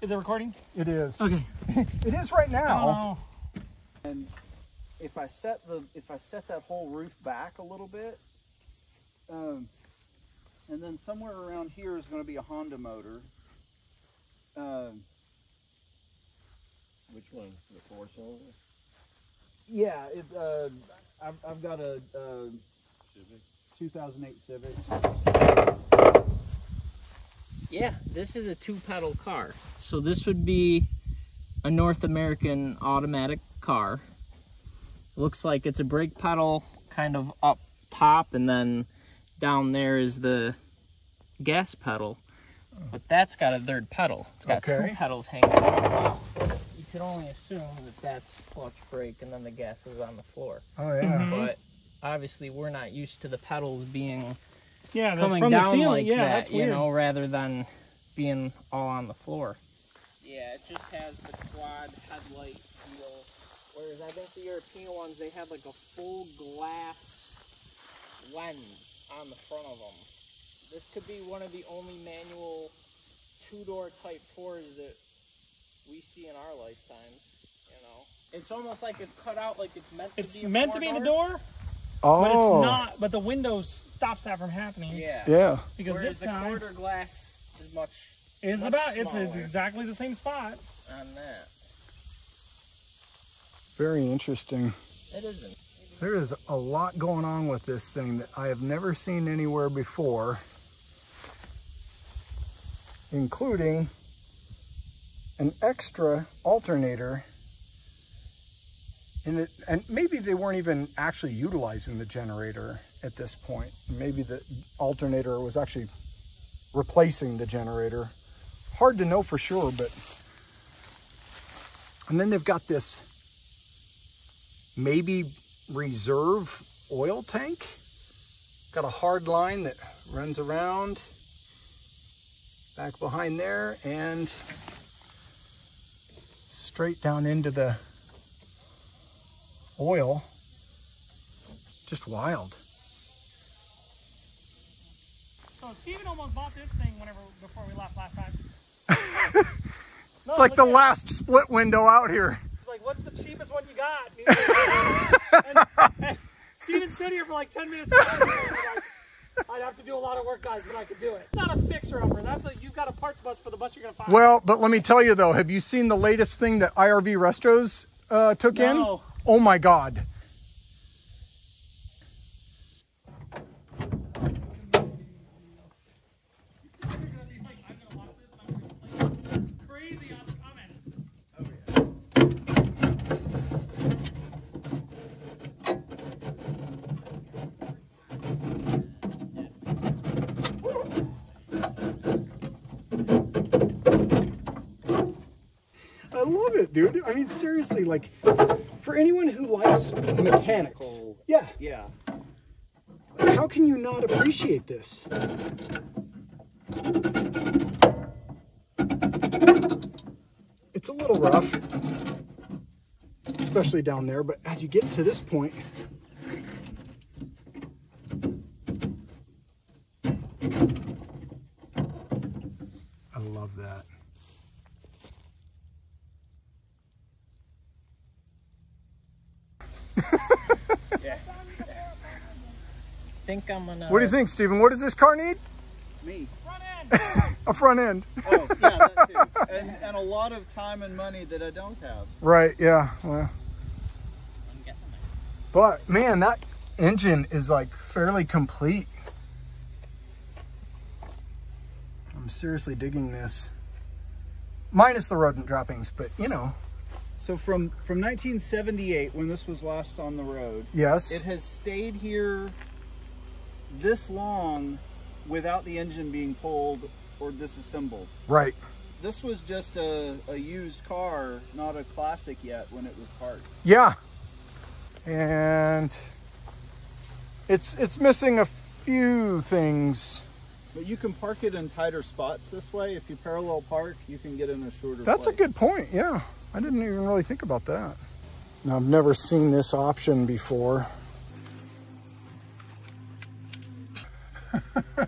Is it recording? It is. Okay. It is right now. Oh, And if I set the if I set that whole roof back a little bit, um, and then somewhere around here is going to be a Honda motor. Um, Which one? The four cylinder? yeah, it, uh, I've, I've got a, uh Civic? 2008 Civic. Yeah, this is a two pedal car. So this would be a North American automatic car. Looks like it's a brake pedal kind of up top and then down there is the gas pedal. But that's got a third pedal. It's got Okay. two pedals hanging off. You could only assume that that's clutch brake and then the gas is on the floor. Oh yeah. But obviously we're not used to the pedals being yeah. The, coming from the down ceiling. like yeah, that, that's you know, rather than being all on the floor. Yeah, it just has the quad headlight deal. Whereas I think the European ones, they have like a full glass lens on the front of them. This could be one of the only manual two-door Type 4s that we see in our lifetimes, you know. It's almost like it's cut out like it's meant to It's be a meant to be the door, Oh. but it's oh. not. But the window stops that from happening. Yeah. Yeah. Because Whereas this the guy quarter glass is much is much about. It's, it's exactly the same spot. on that. Very interesting. It isn't. There is a lot going on with this thing that I have never seen anywhere before, including an extra alternator. And, it, and maybe they weren't even actually utilizing the generator at this point. Maybe the alternator was actually replacing the generator. Hard to know for sure, but. And then they've got this maybe reserve oil tank. Got a hard line that runs around back behind there and straight down into the oil. Just wild. So Stephen almost bought this thing whenever before we left last time. no, It's like the last split window out here. He's like, "What's the cheapest one you got?" And, and, and Stephen stood here for like ten minutes. and he was like, I'd have to do a lot of work, guys, but I could do it. It's not a fixer upper. That's a you've got a parts bus for the bus you're gonna find. Well, but let me tell you though, have you seen the latest thing that IRV Restos uh, took in? Oh my God. I love it, dude. I mean, seriously, like, for anyone who likes mechanics, oh, yeah, Yeah. how can you not appreciate this? It's a little rough, especially down there, but as you get to this point, think I'm gonna. What do you think, Stephen? What does this car need? Me. Front end. A front end. Oh, yeah, that too. And, and a lot of time and money that I don't have. Right, yeah. Well, I'm getting there. but man, that engine is like fairly complete. I'm seriously digging this. Minus the rodent droppings, but you know, So from from 1978, when this was last on the road, yes. it has stayed here this long without the engine being pulled or disassembled. right. This was just a, a used car, not a classic yet when it was parked. Yeah. And it's it's missing a few things. But you can park it in tighter spots this way. If you parallel park, you can get in a shorter That's a good point. Yeah. I didn't even really think about that. Now, I've never seen this option before.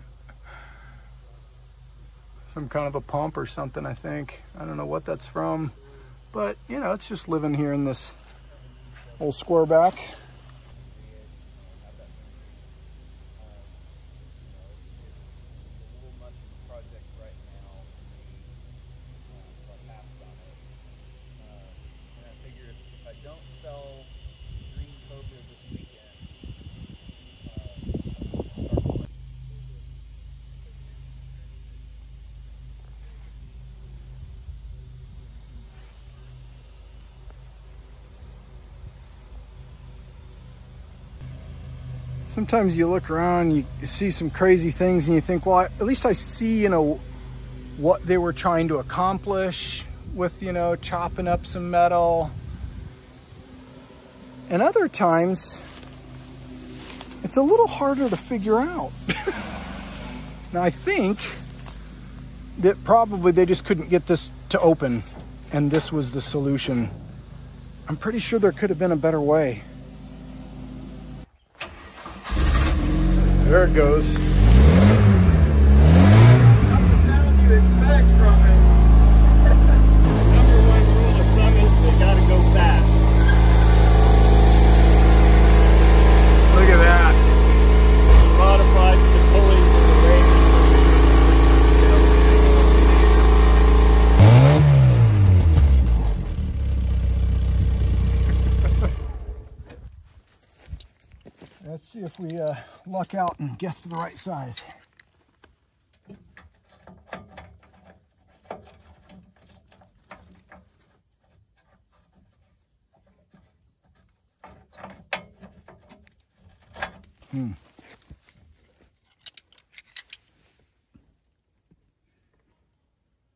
Some kind of a pump or something, I think. I don't know what that's from. But, you know, it's just living here in this old square back. project right now for me, uh, so I passed on it. Uh, and I figure if, if I don't sell Green Cobra this weekend, uh, I'm just gonna start playing. Sometimes you look around, you see some crazy things, and you think, well, at least I see, you know, what they were trying to accomplish with, you know, chopping up some metal. And other times, it's a little harder to figure out. now, I think that probably they just couldn't get this to open, and this was the solution. I'm pretty sure there could have been a better way. There it goes. Number one rule of thumb is they gotta go fast. Look at that. Modified the pulleys and the rate. Let's see if we uh, luck out and guess the right size. Hmm.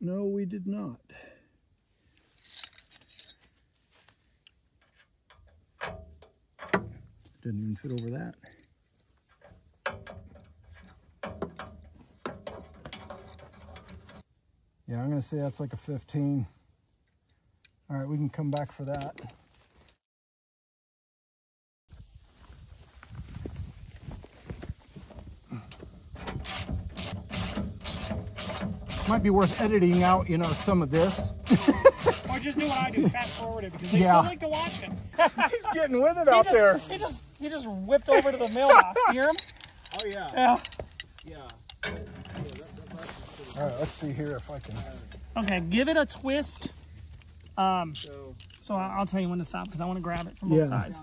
No, we did not. Didn't even fit over that. Yeah, I'm gonna say that's like a 15. All right, we can come back for that. Might be worth editing out, you know, some of this. Or just do what I do, fast forward it because they Yeah. still like to watch it. He's getting with it He out just, there. He just he just whipped over to the mailbox. You hear him? Oh yeah, Yeah. yeah. All right, let's see here if I can. Okay, give it a twist. Um, So so I- I'll tell you when to stop because I want to grab it from both Yeah. sides.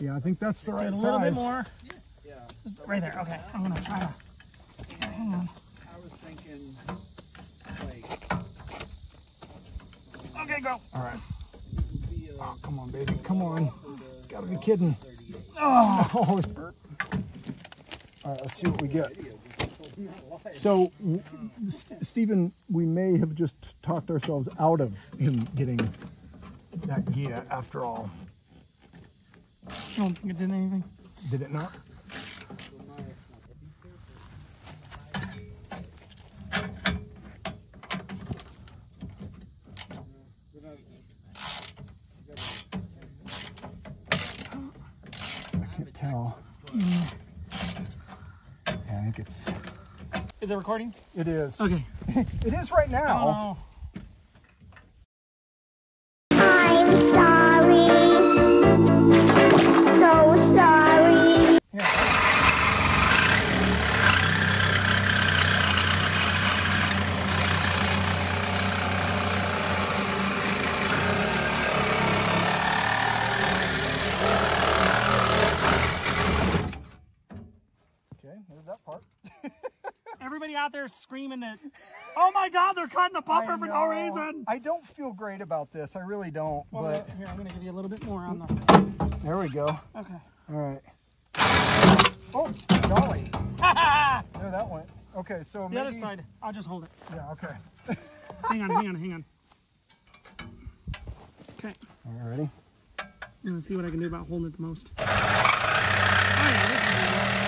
Yeah, I think that's the right it a little bit more. yeah, Just right there. Okay, I'm gonna try to. Okay, hang on. I was thinking like Okay, go. All right. Oh, come on, baby. Come on. Gotta be kidding. Oh, Oh. All right, let's see what we get. So, Stephen, we may have just talked ourselves out of him getting that Ghia after all. you don't think it did anything? Did it not? I can't tell. Yeah, I think it's. Is it recording? It is. Okay. It is right now. Oh. Out there screaming that, oh my God, they're cutting the bumper for no reason. I don't feel great about this. I really don't. Well, but here, I'm gonna give you a little bit more on the. there we go. Okay. All right. Oh, golly. there that went. Okay, so The maybe, other side, I'll just hold it. Yeah. Okay. Hang on, hang on, hang on. Okay. All right, ready? I'm gonna see what I can do about holding it the most. Oh, yeah, this is good.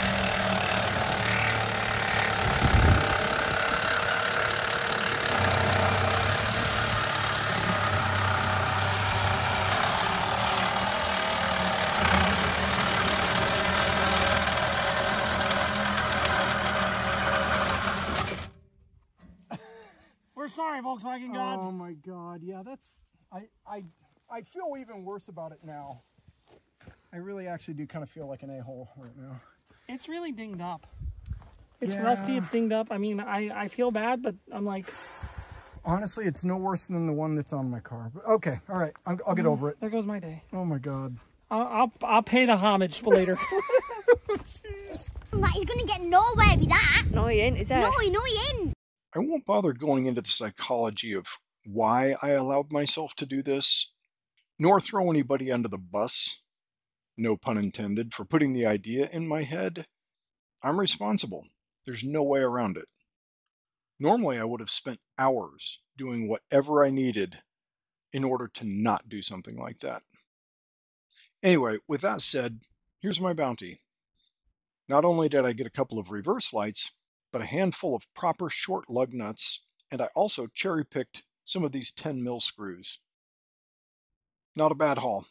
sorry, Volkswagen gods. Oh my god, yeah, that's I I I feel even worse about it now. I really actually do kind of feel like an a-hole right now. It's really dinged up. It's Yeah. rusty. It's dinged up. I mean, I I feel bad, but I'm like, Honestly, it's no worse than the one that's on my car. But okay, all right, I'll, I'll get mm-hmm. over it. there goes my day. Oh my god. I'll I'll, I'll pay the homage later. Like, he's gonna get nowhere with that. No, he ain't, is it? No, he no, he ain't. I won't bother going into the psychology of why I allowed myself to do this, nor throw anybody under the bus, no pun intended, for putting the idea in my head. I'm responsible. There's no way around it. Normally, I would have spent hours doing whatever I needed in order to not do something like that. Anyway, with that said, here's my bounty. Not only did I get a couple of reverse lights, but a handful of proper short lug nuts, and I also cherry picked some of these 10 mil screws. Not a bad haul.